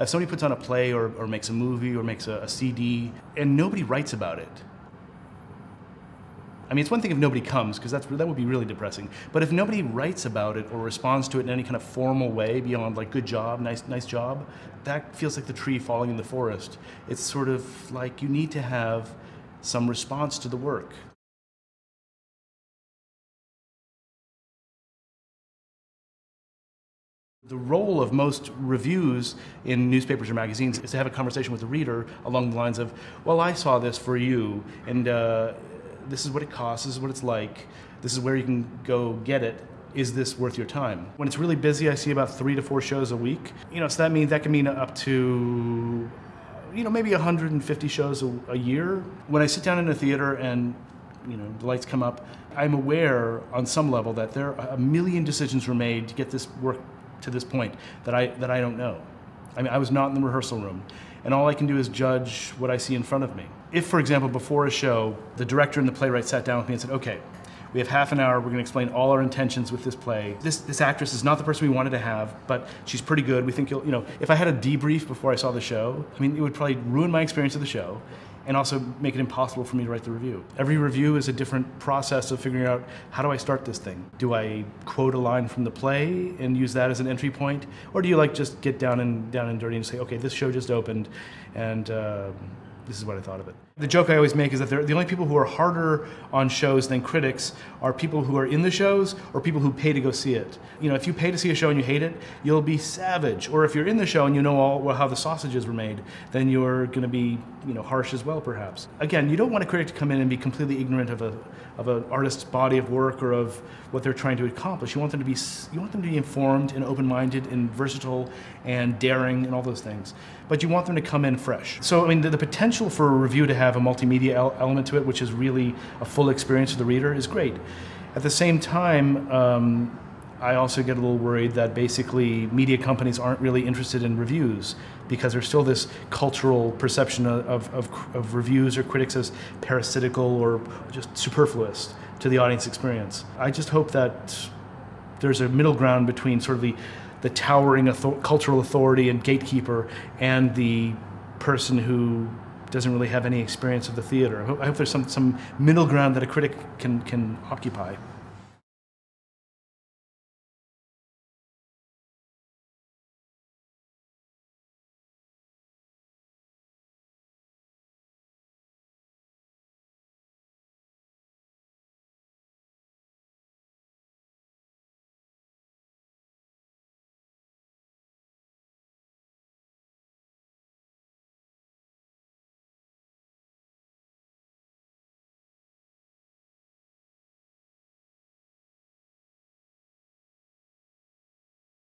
If somebody puts on a play or, or makes a movie or makes a, a CD and nobody writes about it, I mean, it's one thing if nobody comes, because that would be really depressing. But if nobody writes about it or responds to it in any kind of formal way beyond like "good job," "nice, nice job," that feels like the tree falling in the forest. It's sort of like you need to have some response to the work. The role of most reviews in newspapers or magazines is to have a conversation with the reader along the lines of, well, I saw this for you, and uh, this is what it costs, this is what it's like, this is where you can go get it. Is this worth your time? When it's really busy, I see about three to four shows a week. You know, so that means that can mean up to, you know, maybe 150 shows a, a year. When I sit down in a theater and you know, the lights come up, I'm aware on some level that there are a million decisions were made to get this work to this point that I that I don't know. I mean, I was not in the rehearsal room, and all I can do is judge what I see in front of me. If, for example, before a show, the director and the playwright sat down with me and said, "Okay, we have half an hour. We're going to explain all our intentions with this play. This this actress is not the person we wanted to have, but she's pretty good. We think you'll, you know, if I had a debrief before I saw the show, I mean, it would probably ruin my experience of the show and also make it impossible for me to write the review. Every review is a different process of figuring out how do I start this thing? Do I quote a line from the play and use that as an entry point, or do you like just get down and down and dirty and say, okay, this show just opened, and uh, this is what I thought of it. The joke I always make is that the only people who are harder on shows than critics are people who are in the shows or people who pay to go see it. You know, if you pay to see a show and you hate it, you'll be savage. Or if you're in the show and you know all well, how the sausages were made, then you're going to be, you know, harsh as well, perhaps. Again, you don't want a critic to come in and be completely ignorant of a of an artist's body of work or of what they're trying to accomplish. You want them to be you want them to be informed and open-minded and versatile and daring and all those things. But you want them to come in fresh. So I mean, the, the potential for a review to have a multimedia element to it, which is really a full experience for the reader, is great. At the same time. Um, I also get a little worried that basically media companies aren't really interested in reviews because there's still this cultural perception of, of, of, reviews or critics as parasitical or just superfluous to the audience experience. I just hope that there's a middle ground between sort of the, the towering author cultural authority and gatekeeper and the person who doesn't really have any experience of the theater. I hope, there's some, some middle ground that a critic can, can occupy.